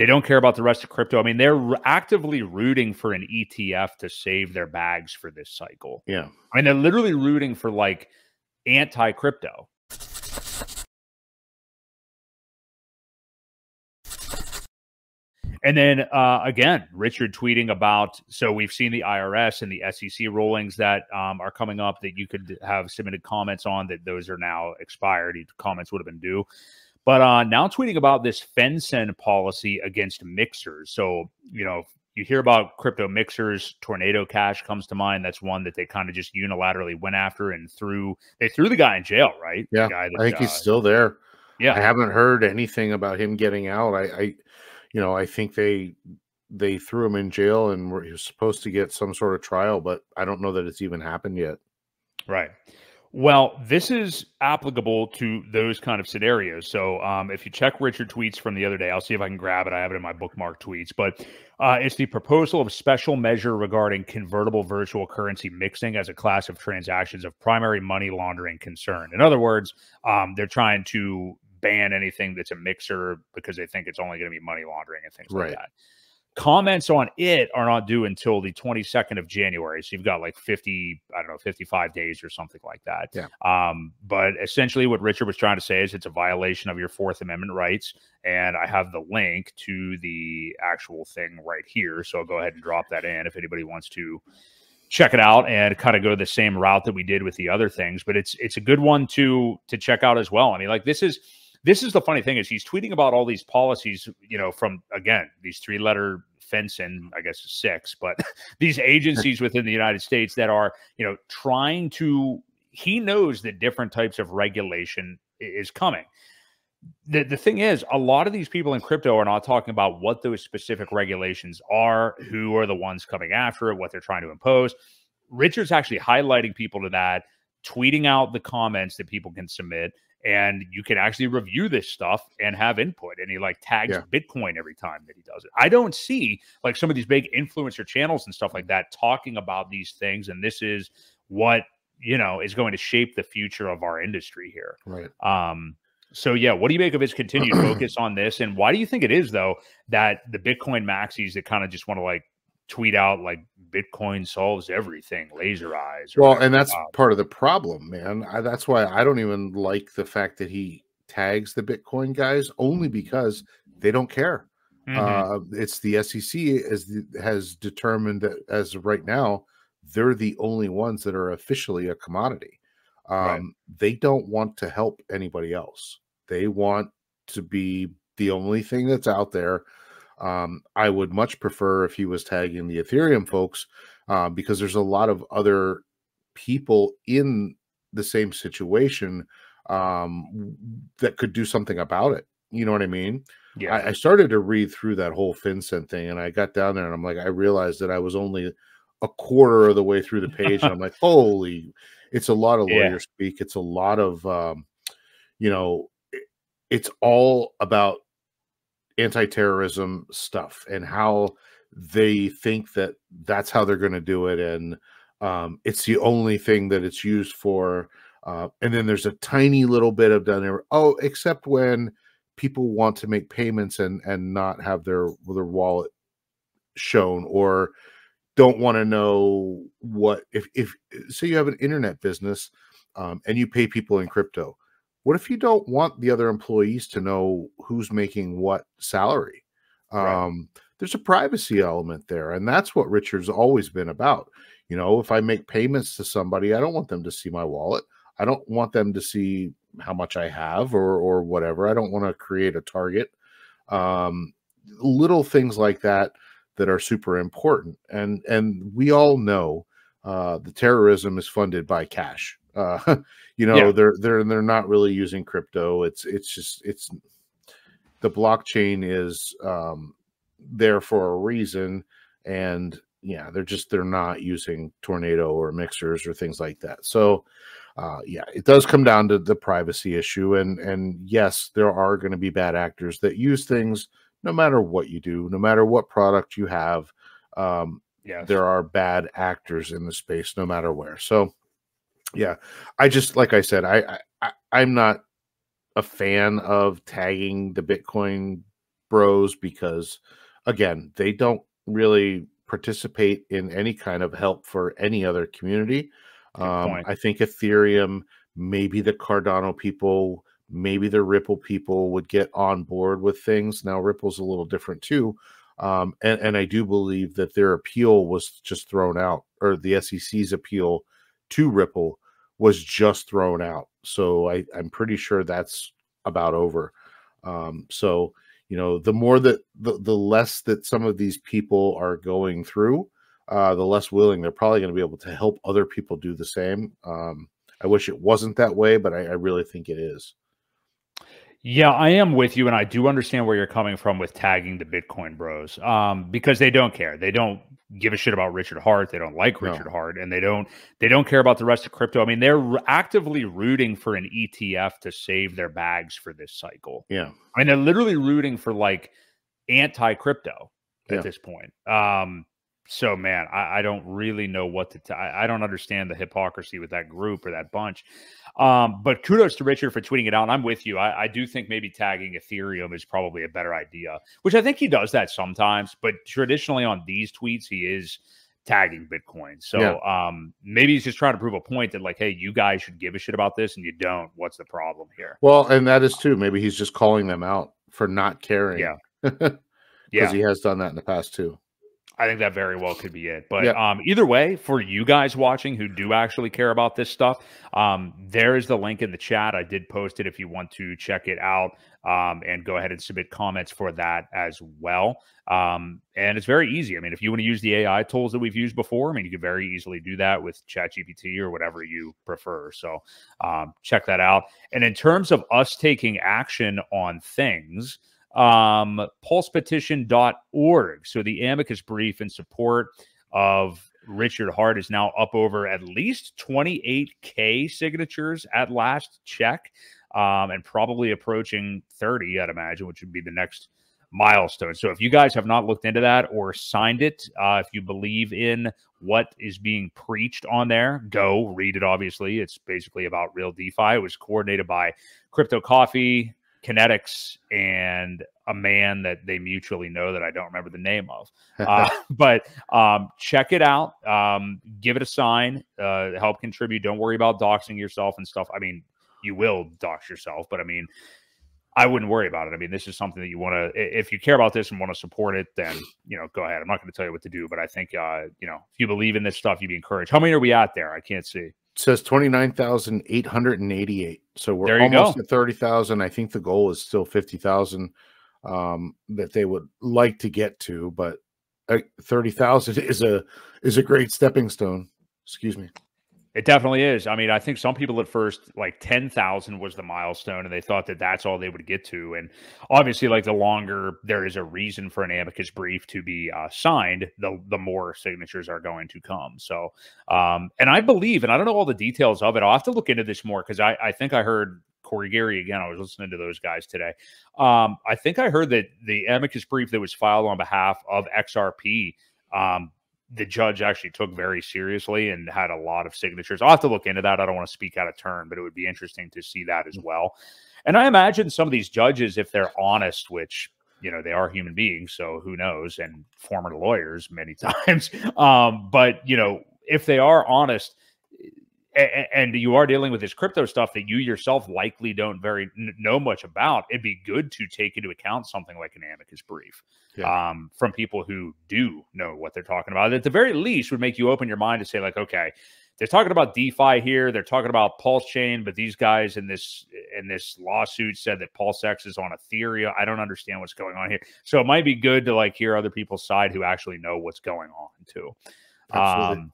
They don't care about the rest of crypto. I mean, they're actively rooting for an ETF to save their bags for this cycle. Yeah. I mean, they're literally rooting for like anti crypto. And then uh, again, Richard tweeting about so we've seen the IRS and the SEC rulings that um, are coming up that you could have submitted comments on that those are now expired. Comments would have been due. But uh, now tweeting about this FinCEN policy against mixers. So, you know, you hear about crypto mixers, Tornado Cash comes to mind. That's one that they kind of just unilaterally went after and threw. They threw the guy in jail, right? Yeah, that, I think uh, he's still there. Yeah, I haven't heard anything about him getting out. I, I you know, I think they they threw him in jail and were, he was supposed to get some sort of trial, but I don't know that it's even happened yet. Right. Well, this is applicable to those kind of scenarios. So, um, if you check Richard tweets from the other day, I'll see if I can grab it. I have it in my bookmark tweets, but uh, it's the proposal of special measure regarding convertible virtual currency mixing as a class of transactions of primary money laundering concern. In other words, um, they're trying to ban anything that's a mixer because they think it's only going to be money laundering and things Right. like that. Comments on it are not due until the 22nd of January. So you've got like 50, I don't know, 55 days or something like that. Yeah. Um, but essentially, what Richard was trying to say is it's a violation of your Fourth Amendment rights. And I have the link to the actual thing right here. So I'll go ahead and drop that in if anybody wants to check it out and kind of go the same route that we did with the other things. But it's it's a good one to to check out as well. I mean, like this is this is the funny thing is he's tweeting about all these policies, you know, from again these three letter FinCEN, I guess six, but these agencies within the United States that are, you know, trying to. He knows that different types of regulation is coming. The, the thing is, a lot of these people in crypto are not talking about what those specific regulations are, who are the ones coming after it, what they're trying to impose. Richard's actually highlighting people to that, tweeting out the comments that people can submit, and you can actually review this stuff and have input. And he like tags Yeah. Bitcoin every time that he does it. I don't see like some of these big influencer channels and stuff like that talking about these things. And this is what you know is going to shape the future of our industry here. Right. Um, so yeah, what do you make of his continued focus on this, and why do you think it is though that the Bitcoin maxis that kind of just want to like tweet out like Bitcoin solves everything, laser eyes? Well, and that's part of the problem, man. I, that's why I don't even like the fact that he tags the Bitcoin guys only because they don't care. mhm. Uh, it's the SEC as the, has determined that as of right now, they're the only ones that are officially a commodity. Um, Right. They don't want to help anybody else. They want to be the only thing that's out there. Um, I would much prefer if he was tagging the Ethereum folks uh, because there's a lot of other people in the same situation um, that could do something about it. You know what I mean? yeah, I, I started to read through that whole FinCEN thing, and I got down there, and I'm like, I realized that I was only a quarter of the way through the page, and I'm like, holy, it's a lot of Yeah. lawyer speak. It's a lot of, um, you know, it- it's all about anti-terrorism stuff and how they think that that's how they're going to do it, and um, it's the only thing that it's used for. Uh, and then there's a tiny little bit of there. Oh, except when people want to make payments and and not have their their wallet shown or don't want to know what if if say you have an internet business um, and you pay people in crypto what if you don't want the other employees to know who's making what salary? Right. um, there's a privacy element there and that's what richard's always been about. You know if i make payments to somebody i don't want them to see my wallet. I don't want them to see how much i have or or whatever. I don't want to create a target. Um, little things like that that are super important and and we all know uh, the terrorism is funded by cash. Uh, you know Yeah. they're they're they're not really using crypto. It's it's just it's the blockchain is um, there for a reason. And yeah they're just they're not using tornado or mixers or things like that. So uh, yeah it does come down to the privacy issue. And and yes there are going to be bad actors that use things no matter what you do no matter what product you have. Um, yeah, there are bad actors in the space no matter where so yeah i just like i said i, I i'm not a fan of tagging the bitcoin bros because again, they don't really participate in any kind of help for any other community. Um, I think Ethereum, maybe the Cardano people, maybe the Ripple people would get on board with things. Now Ripple's a little different too. Um, and, and I do believe that their appeal was just thrown out, or the SEC's appeal to Ripple was just thrown out. So I, I'm pretty sure that's about over. Um, so you know, the more that the, the less that some of these people are going through, uh, the less willing they're probably going to be able to help other people do the same. Um, I wish it wasn't that way, but I, I really think it is. Yeah, I am with you, and I do understand where you're coming from with tagging the Bitcoin Bros, um, because they don't care. They don't give a shit about Richard Heart. They don't like Richard no. Heart, and they don't they don't care about the rest of crypto. I mean, they're actively rooting for an ETF to save their bags for this cycle. Yeah, I mean, they're literally rooting for like anti crypto at yeah. this point. Um, so man, I, I, don't really know what to. T- I, I don't understand the hypocrisy with that group or that bunch. Um, but kudos to Richard for tweeting it out. And I'm with you. I, I, do think maybe tagging Ethereum is probably a better idea, which I think he does that sometimes. But traditionally on these tweets, he is tagging Bitcoin. So yeah. um, maybe he's just trying to prove a point that like, hey, you guys should give a shit about this, and you don't. What's the problem here? Well, and that is too. Maybe he's just calling them out for not caring. Yeah. because yeah. he has done that in the past too. I think that very well could be it. But yep. um, either way, for you guys watching who do actually care about this stuff, um, there is the link in the chat. I did post it if you want to check it out um, and go ahead and submit comments for that as well. Um, and it's very easy. I mean, if you want to use the AI tools that we've used before, I mean, you could very easily do that with ChatGPT or whatever you prefer. So um, check that out. And in terms of us taking action on things, um, pulsepetition.org. So the amicus brief in support of Richard Heart is now up over at least 28K signatures at last check, um, and probably approaching 30, I'd imagine, which would be the next milestone. So if you guys have not looked into that or signed it, uh, if you believe in what is being preached on there, go read it. Obviously, it's basically about real DeFi. It was coordinated by Crypto Coffee, Kinetics and a man that they mutually know that I don't remember the name of. Uh, but um, check it out. Um, give it a sign. Uh, help contribute. Don't worry about doxing yourself and stuff. I mean, you will dox yourself, but I mean, I wouldn't worry about it. I mean, this is something that you want to, if you care about this and want to support it, then, you know, go ahead. I'm not going to tell you what to do, but I think, uh, you know, if you believe in this stuff, you'd be encouraged. How many are we at there? I can't see says 29,888. So we're almost go. at 30,000. I think the goal is still 50,000 um, that they would like to get to, but uh, 30,000 is a is a great stepping stone. Excuse me. It definitely is. I mean, I think some people at first like 10,000 was the milestone and they thought that that's all they would get to. And obviously, like the longer there is a reason for an amicus brief to be uh, signed, the, the more signatures are going to come. So, um, and I believe, and I don't know all the details of it, I'll have to look into this more because I, I think I heard Corey Gary again. I was listening to those guys today. Um, I think I heard that the amicus brief that was filed on behalf of XRP um, the judge actually took very seriously and had a lot of signatures. I'll have to look into that. I don't want to speak out of turn, but it would be interesting to see that as mm. well. And I imagine some of these judges, if they're honest, which you know they are human beings, so who knows, and former lawyers many times. Um, but you know, if they are honest, and you are dealing with this crypto stuff that you yourself likely don't very know much about, it'd be good to take into account something like an amicus brief yeah. um, from people who do know what they're talking about. At the very least, would make you open your mind to say, like, okay, they're talking about DeFi here. They're talking about PulseChain, but these guys in this in this lawsuit said that PulseX is on Ethereum. I don't understand what's going on here. So it might be good to like hear other people's side who actually know what's going on too. Absolutely. Um,